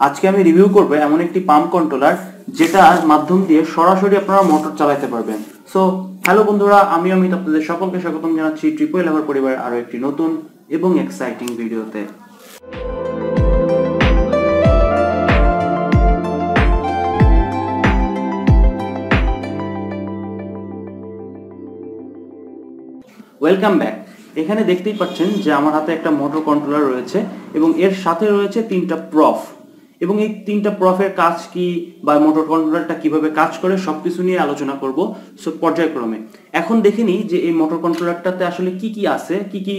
আজকে আমি রিভিউ করব এমন একটি পাম্প কন্ট্রোলার যেটার মাধ্যম দিয়ে সরাসরি আপনারা মোটর চালাতে পারবেন। সো হ্যালো বন্ধুরা, আমি অমিত, আপনাদের সকলকে স্বাগতম জানাচ্ছি ট্রিপল লেভার পরিবারের আরও একটি নতুন এবং এক্সাইটিং ভিডিওতে ওয়েলকাম ব্যাক এখানে দেখতেই পাচ্ছেন যে আমার হাতে একটা মোটর কন্ট্রোলার রয়েছে এবং এর সাথে রয়েছে তিনটা প্রফ এবং এই তিনটা প্রফের কাজ কি বা মোটর কন্ট্রোলারটা কীভাবে কাজ করে সবকিছু নিয়ে আলোচনা করব সো পর্যায়ক্রমে। এখন দেখে নিই যে এই মোটর কন্ট্রোলারটাতে আসলে কি কি আছে, কি কি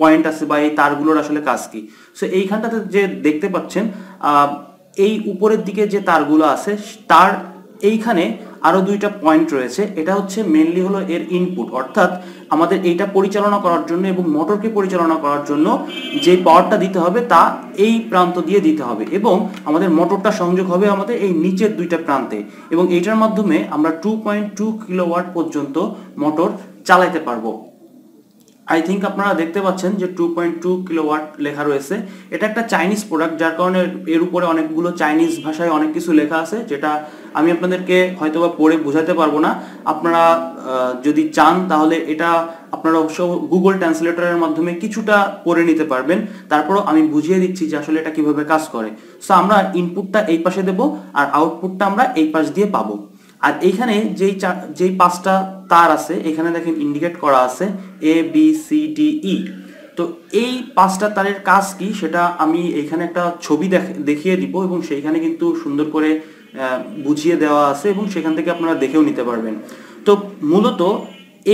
পয়েন্ট আছে বা এই তারগুলোর আসলে কাজ কি। সো এইখানটাতে যে দেখতে পাচ্ছেন এই উপরের দিকে যে তারগুলো আছে, তার এইখানে আরও দুইটা পয়েন্ট রয়েছে। এটা হচ্ছে মেনলি হলো এর ইনপুট অর্থাৎ আমাদের এইটা পরিচালনা করার জন্য এবং মোটরকে পরিচালনা করার জন্য যে পাওয়ারটা দিতে হবে, তা এই প্রান্ত দিয়ে দিতে হবে এবং আমাদের মোটরটা সংযোগ হবে আমাদের এই নিচের দুইটা প্রান্তে এবং এইটার মাধ্যমে আমরা টু পয়েন্ট টু কিলোওয়াট পর্যন্ত মোটর চালাইতে পারব। আই থিঙ্ক আপনারা দেখতে পাচ্ছেন যে টু পয়েন্ট টু কিলোওয়াট লেখা রয়েছে। এটা একটা চাইনিজ প্রোডাক্ট যার কারণে এর উপরে অনেকগুলো চাইনিজ ভাষায় অনেক কিছু লেখা আছে, যেটা আমি আপনাদেরকে হয়তোবা পড়ে বোঝাতে পারব না। আপনারা যদি চান তাহলে এটা আপনারা অবশ্য গুগল ট্রান্সলেটরের মাধ্যমে কিছুটা পড়ে নিতে পারবেন। তারপরও আমি বুঝিয়ে দিচ্ছি যে আসলে এটা কীভাবে কাজ করে। সো আমরা ইনপুটটা এই পাশে দেব, আর আউটপুটটা আমরা এই পাশ দিয়ে পাবো। আর এইখানে যেই যেই পাঁচটা তার আছে, এখানে দেখেন ইন্ডিকেট করা আছে A B C D E তো এই পাঁচটা তারের কাজ কি? সেটা আমি এখানে একটা ছবি দেখিয়ে দিব এবং সেইখানে কিন্তু সুন্দর করে বুঝিয়ে দেওয়া আছে এবং সেখান থেকে আপনারা দেখেও নিতে পারবেন। তো মূলত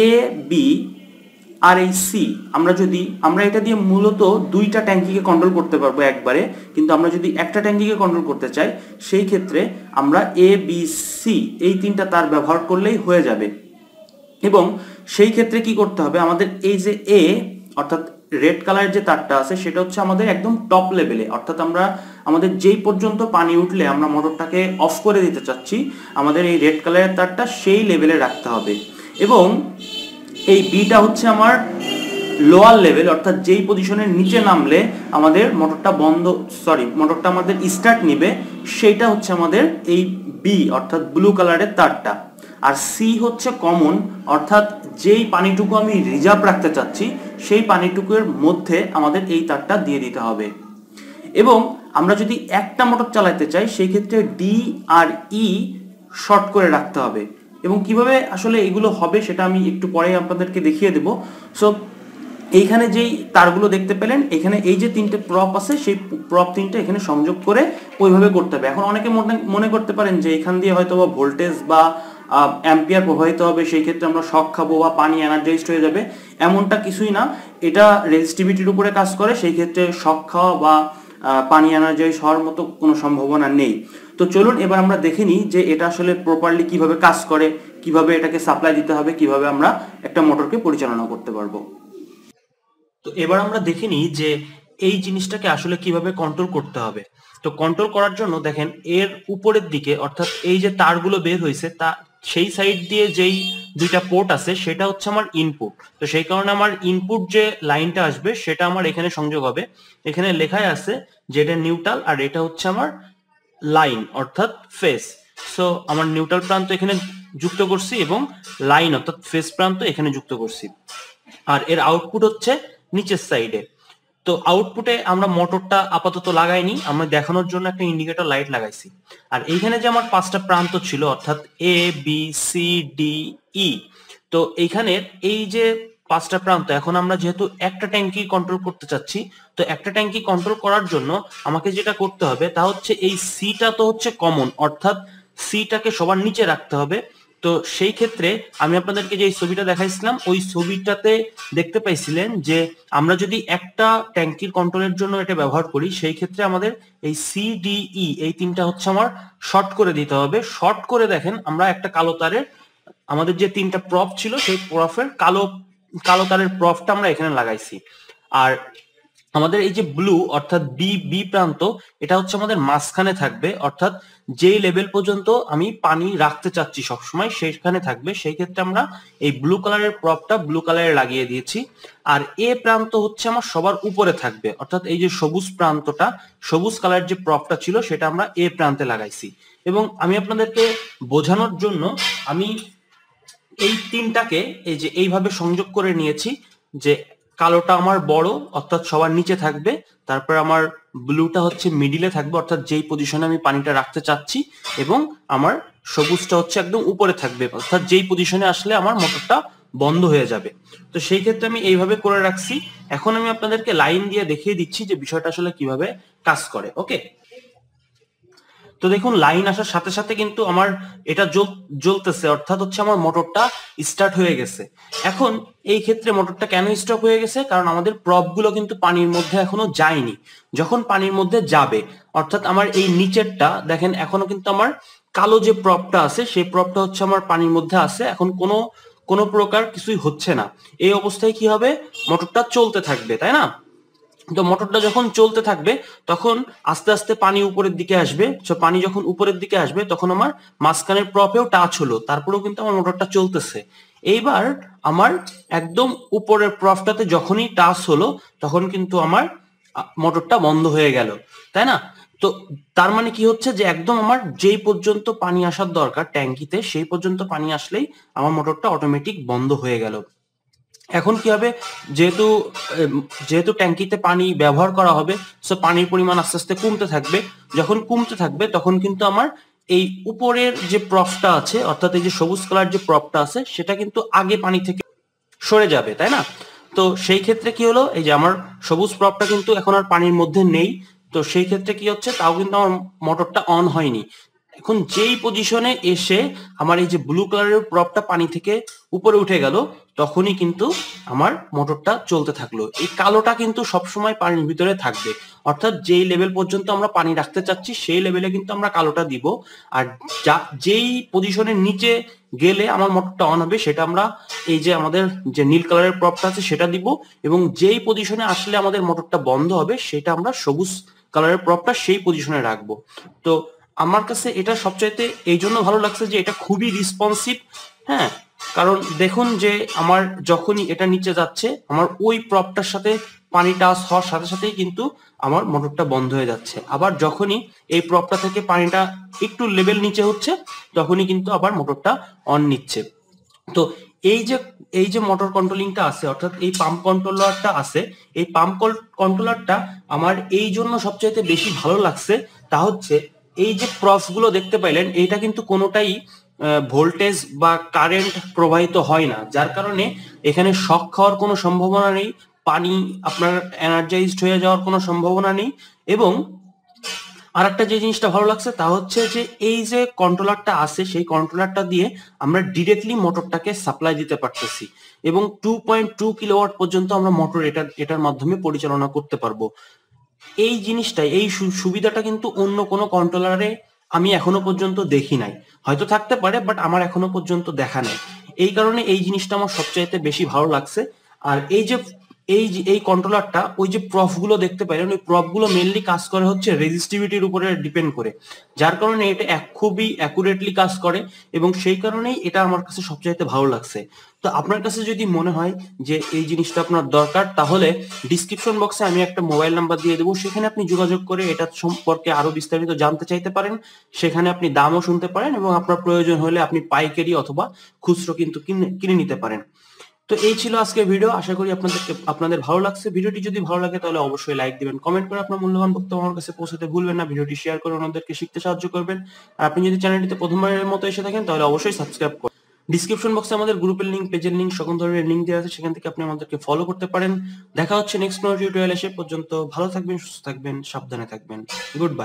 এ বি আর এই সি আমরা যদি, আমরা এটা দিয়ে মূলত দুইটা ট্যাঙ্কিকে কন্ট্রোল করতে পারব একবারে, কিন্তু আমরা যদি একটা ট্যাঙ্কিকে কন্ট্রোল করতে চাই, সেই ক্ষেত্রে আমরা এ বি সি এই তিনটা তার ব্যবহার করলেই হয়ে যাবে। এবং সেই ক্ষেত্রে কি করতে হবে, আমাদের এই যে এ অর্থাৎ রেড কালারের যে তারটা আছে, সেটা হচ্ছে আমাদের একদম টপ লেভেলে অর্থাৎ আমরা, আমাদের যেই পর্যন্ত পানি উঠলে আমরা মোটরটাকে অফ করে দিতে চাচ্ছি, আমাদের এই রেড কালারের তারটা সেই লেভেলে রাখতে হবে। এবং এই বিটা হচ্ছে আমার লোয়ার লেভেল অর্থাৎ যেই পজিশনের নিচে নামলে আমাদের মোটরটা বন্ধ সরি মোটরটা আমাদের স্টার্ট নিবে, সেইটা হচ্ছে আমাদের এই বি অর্থাৎ ব্লু কালারের তারটা। আর সি হচ্ছে কমন অর্থাৎ যেই পানিটুকু আমি রিজার্ভ রাখতে চাচ্ছি, সেই পানিটুকুর মধ্যে আমাদের এই তারটা দিয়ে দিতে হবে। এবং আমরা যদি একটা মোটর চালাতে চাই, সেই ক্ষেত্রে ডি আর ই শর্ট করে রাখতে হবে। এবং কীভাবে আসলে এগুলো হবে সেটা আমি একটু পরে আপনাদেরকে দেখিয়ে দেব। সো এইখানে যেই তারগুলো দেখতে পেলেন, এখানে এই যে তিনটে প্রপ আছে, সেই প্রপ তিনটে এখানে সংযোগ করে ওইভাবে করতে হবে। এখন অনেকে মনে করতে পারেন যে এখান দিয়ে হয়তো বা ভোল্টেজ বা অ্যাম্পিয়ার প্রবাহিত হবে, সেই ক্ষেত্রে আমরা শক খাব বা পানি এনার্জাইজড হয়ে যাবে। এমনটা কিছুই না। এটা রেজিস্টিভিটির উপরে কাজ করে, সেই ক্ষেত্রে শক খাওয়া বা পানি এনার্জাইজ হওয়ার মতো কোনো সম্ভাবনা নেই। তো চলুন এবার আমরা দেখে নিই যে এটা আসলে প্রপারলি কীভাবে কাজ করে, কীভাবে এটাকে সাপ্লাই দিতে হবে, কীভাবে আমরা একটা মোটরকে পরিচালনা করতে পারব। তো এবার আমরা দেখে নিই যে এই জিনিসটাকে আসলে কীভাবে কন্ট্রোল করতে হবে। তো কন্ট্রোল করার জন্য দেখেন এর উপরের দিকে, অর্থাৎ এই যে তারগুলো বের হয়েছে, তা সেই সাইড দিয়ে যেই দুইটা পোর্ট আছে, সেটা হচ্ছে আমার ইনপুট তো সেই কারণে আমার ইনপুট যে লাইনটা আসবে, সেটা আমার এখানে সংযোগ হবে। এখানে লেখাই আছে যে এটা নিউট্রাল আর এটা হচ্ছে আমার লাইন অর্থাৎ ফেস সো আমার নিউট্রাল প্রান্ত এখানে যুক্ত করছি এবং লাইন অর্থাৎ ফেস প্রান্ত এখানে যুক্ত করছি। আর এর আউটপুট হচ্ছে নিচের সাইডে তো আউটপুটে আমরা মোটরটা আপাতত লাগাইনি, আমরা দেখানোর জন্য একটা ইন্ডিকেটর লাইট লাগাইছি। আর এইখানে যে আমার পাঁচটা প্রান্ত ছিল, অর্থাৎ A B C D E তো এইখানে এই যে পাঁচটা প্রান্ত। এখন আমরা যেহেতু একটা ট্যাঙ্কি কন্ট্রোল করতে চাচ্ছি, তো একটা ট্যাঙ্কি কন্ট্রোল করার জন্য আমাকে যেটা করতে হবে তা হচ্ছে এই সিটা তো হচ্ছে কমন অর্থাৎ সিটাকে সবার নিচে রাখতে হবে। তো সেই ক্ষেত্রে আমি আপনাদেরকে যে ছবিটা দেখাইছিলাম, ওই ছবিটাতে দেখতে পাইছিলেন যে আমরা যদি একটা ট্যাঙ্কির কন্ট্রোলের জন্য এটা ব্যবহার করি, সেই ক্ষেত্রে আমাদের এই সিডিই এই তিনটা হচ্ছে আমার শর্ট করে দিতে হবে। শর্ট করে দেখেন, আমরা একটা কালো তারের আমাদের যে তিনটা প্রফ ছিল, সেই প্রফের কালো কালো তারের প্রফটা আমরা এখানে লাগাইছি। আর আমাদের এই যে ব্লু অর্থাৎ বি বি প্রান্ত, এটা হচ্ছে আমাদের মাঝখানে থাকবে। অর্থাৎ যেই লেভেল পর্যন্ত আমি পানি রাখতে চাচ্ছি সবসময় সেইখানে থাকবে। সেই ক্ষেত্রে আমরা এই ব্লু কালারের প্রপটা ব্লু কালারে লাগিয়ে দিয়েছি। আর এ প্রান্ত হচ্ছে আমার সবার উপরে থাকবে। অর্থাৎ এই যে সবুজ প্রান্তটা, সবুজ কালারের যে প্রপটা ছিল, সেটা আমরা এ প্রান্তে লাগাইছি। এবং আমি আপনাদেরকে বোঝানোর জন্য আমি এই তিনটাকে এই যে এইভাবে সংযোগ করে নিয়েছি যে কালোটা আমার বড়, অর্থাৎ সবার নিচে থাকবে, তারপর আমার ব্লুটা হচ্ছে মিডিলে থাকবে, অর্থাৎ যেই পজিশনে আমি পানিটা রাখতে চাচ্ছি, এবং আমার সবুজটা হচ্ছে একদম উপরে থাকবে, অর্থাৎ যেই পজিশনে আসলে আমার মোটরটা বন্ধ হয়ে যাবে। তো সেই ক্ষেত্রে আমি এইভাবে করে রাখছি। এখন আমি আপনাদেরকে লাইন দিয়ে দেখিয়ে দিচ্ছি যে বিষয়টা আসলে কীভাবে কাজ করে ওকে তো দেখুন, লাইন আসার সাথে সাথে কিন্তু আমার এটা জ্বলতেছে। অর্থাৎ হচ্ছে আমার মোটরটা স্টার্ট হয়ে গেছে। এখন এই ক্ষেত্রে মোটরটা কেন স্টপ হয়ে গেছে? কারণ আমাদের প্রপগুলো কিন্তু পানির মধ্যে এখনও যায়নি। যখন পানির মধ্যে যাবে, অর্থাৎ আমার এই নিচেরটা, দেখেন, এখনও কিন্তু আমার কালো যে প্রপটা আছে, সেই প্রপটা হচ্ছে আমার পানির মধ্যে আছে। এখন কোনো কোনো প্রকার কিছুই হচ্ছে না। এই অবস্থায় কি হবে? মোটরটা চলতে থাকবে, তাই না? তো মোটরটা যখন চলতে থাকবে, তখন আস্তে আস্তে পানি উপরের দিকে আসবে। তো পানি যখন উপরের দিকে আসবে, তখন আমার মাঝখানের প্রপেও টাচ হলো, তারপরেও কিন্তু আমার মোটরটা চলতেছে। এইবার আমার একদম উপরের প্রফটাতে যখনই টাচ হলো, তখন কিন্তু আমার মোটরটা বন্ধ হয়ে গেল। তাই না? তো তার মানে কি হচ্ছে যে, একদম আমার যেই পর্যন্ত পানি আসার দরকার, ট্যাঙ্কিতে, সেই পর্যন্ত পানি আসলেই আমার মোটরটা অটোমেটিক বন্ধ হয়ে গেল। এখন কি হবে? যেহেতু যেহেতু ট্যাঙ্কিতে পানি ব্যবহার করা হবে সো পানির পরিমাণ আস্তে আস্তে কমতে থাকবে। যখন কমতে থাকবে, তখন কিন্তু আমার এই উপরের যে প্রপটা আছে, অর্থাৎ এই যে সবুজ কালার যে প্রফটা আছে, সেটা কিন্তু আগে পানি থেকে সরে যাবে, তাই না? তো সেই ক্ষেত্রে কি হলো? এই যে আমার সবুজ প্রপটা কিন্তু এখন আর পানির মধ্যে নেই। তো সেই ক্ষেত্রে কি হচ্ছে? তাও কিন্তু আমার মোটরটা অন হয়নি। এখন যেই পজিশনে এসে আমার এই যে ব্লু কালারের প্রপটা পানি থেকে উপরে উঠে গেল, তখনই কিন্তু আমার মোটরটা চলতে থাকল। এই কালোটা কিন্তু সবসময় পানির ভিতরে থাকবে। অর্থাৎ যেই লেভেল পর্যন্ত আমরা পানি রাখতে চাচ্ছি, সেই লেভেলে কিন্তু আমরা কালোটা দিব। আর যা, যেই পজিশনের নিচে গেলে আমার মোটরটা অন হবে, সেটা আমরা এই যে আমাদের যে নীল কালারের প্রপটা আছে, সেটা দিব। এবং যেই পজিশনে আসলে আমাদের মোটরটা বন্ধ হবে, সেটা আমরা সবুজ কালারের প্রপটা সেই পজিশনে রাখব। তো আমার কাছে এটা সবচাইতে এই জন্য ভালো লাগছে যে এটা খুবই রিসপন্সিভ হ্যাঁ? কারণ দেখুন যে আমার যখনই এটা নিচে যাচ্ছে, আমার ওই প্রপটার সাথে পানি টাচ হওয়ার সাথে সাথেই কিন্তু আমার মোটরটা বন্ধ হয়ে যাচ্ছে। আবার যখনই এই প্রপটা থেকে পানিটা একটু লেভেল নিচে হচ্ছে, তখনই কিন্তু আবার মোটরটা অন নিচ্ছে। তো এই যে এই যে মোটর কন্ট্রোলিংটা আছে, অর্থাৎ এই পাম্প কন্ট্রোলারটা আছে, এই পাম্প কন্ট্রোলারটা আমার এই জন্য সবচাইতে বেশি ভালো লাগছে, তা হচ্ছে এই যে গুলো দেখতে পাইলেন এটা কিন্তু কোনোটাই ভোল্টেজ বা কারেন্ট প্রবাহিত হয় না। যার কারণে এখানে শক খাওয়ার কোনো সম্ভাবনা নেই, পানি আপনার এনার্জাইজড হয়ে যাওয়ার কোনো সম্ভাবনা নেই এবং আর একটা যে জিনিসটা ভালো লাগছে তা হচ্ছে যে এই যে কন্ট্রোলারটা আছে, সেই কন্ট্রোলারটা দিয়ে আমরা ডিরেক্টলি মোটরটাকে সাপ্লাই দিতে পারতেছি এবং টু পয়েন্ট টু কিলোওয়াট পর্যন্ত আমরা মোটর এটা এটার মাধ্যমে পরিচালনা করতে পারব। এই জিনিসটা এই সুবিধাটা কিন্তু অন্য কোনো কন্ট্রোলারে আমি এখনও পর্যন্ত দেখি নাই। হয়তো থাকতে পারে বাট আমার এখনও পর্যন্ত দেখা নাই। এই কারণে এই জিনিসটা আমার সবচাইতে বেশি ভালো লাগছে। আর এই যে এই যে, এই কন্ট্রোলারটা ওই যে প্রফগুলো দেখতে পাইলেন, ওই প্রফগুলো মেনলি কাজ করে হচ্ছে রেজিস্টিভিটির উপরে ডিপেন্ড করে। যার কারণে এটা এক খুবই অ্যাকুরেটলি কাজ করে এবং সেই কারণেই এটা আমার কাছে সবচাইতে ভালো লাগছে। তো আপনার কাছে যদি মনে হয় যে এই জিনিসটা আপনার দরকার, তাহলে ডিসক্রিপশন বক্সে আমি একটা মোবাইল নাম্বার দিয়ে দেবো। সেখানে আপনি যোগাযোগ করে এটা সম্পর্কে আরও বিস্তারিত জানতে চাইতে পারেন। সেখানে আপনি দামও শুনতে পারেন এবং আপনার প্রয়োজন হলে আপনি পাইকারি অথবা খুচরো কিন্তু কিনে নিতে পারেন। তো এই ছিল আজকে ভিডিও আশা করি আপনাদেরকে আপনাদের ভালো লাগছে। ভিডিওটি যদি ভালো লাগে, তাহলে অবশ্যই লাইক দিবেন। কমেন্ট করে আপনার মূল্যবান বক্তব্য আমার কাছে পৌঁছাতে ভুলবেন না। ভিডিওটি শেয়ার করে ওনাদেরকে শিখতে সাহায্য করবেন। আর আপনি যদি চ্যানেলটিতে প্রথমবারের মতো এসে থাকেন, তাহলে অবশ্যই সাবস্ক্রাইব করুন ডিসক্রিপশন বক্সে আমাদের গ্রুপের লিঙ্ক পেজের লিঙ্ক সকল ধরনের লিঙ্ক দেওয়া আছে। সেখান থেকে আপনি আমাদেরকে ফলো করতে পারেন। দেখা হচ্ছে নেক্সট কোনো টিউটোরিয়াল এসে পর্যন্ত ভালো থাকবেন, সুস্থ থাকবেন, সাবধানে থাকবেন। Good bye